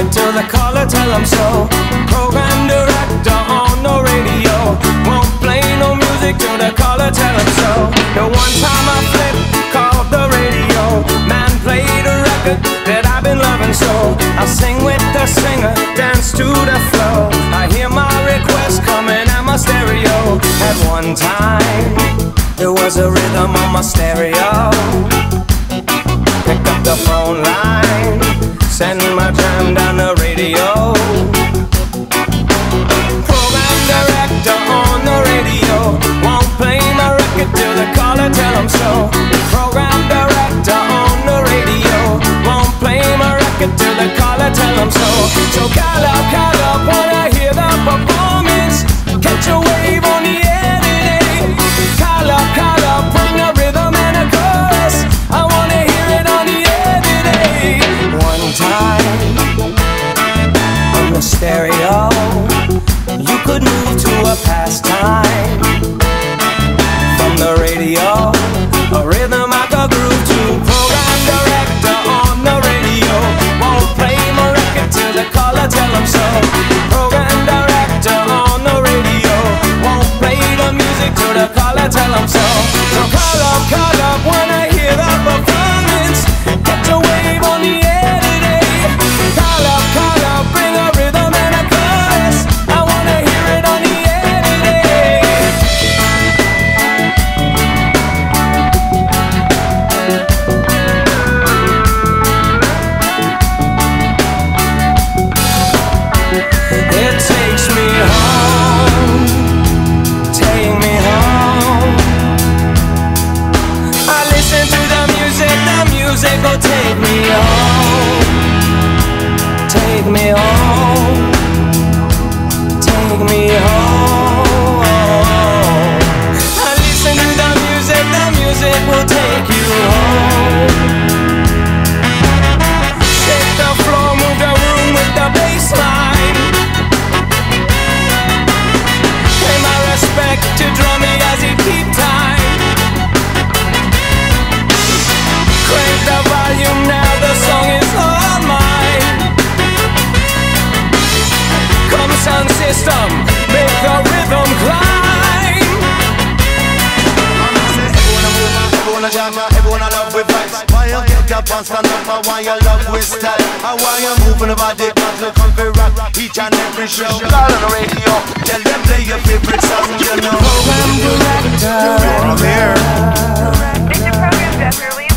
until the caller, tell them so. Program director on the radio. Won't play no music till the caller, tell them so. The one time I flipped, called the radio. Man played a record that I've been loving so. I sing with the singer, dance to the flow. I hear my request coming at my stereo. At one time, there was a rhythm on my stereo. radio. constant I want your love with style. I why you moving about the cause come rock each and every show. Call on the radio, tell them play your favorite song, you know. Program director. Director. Director. Mr. Program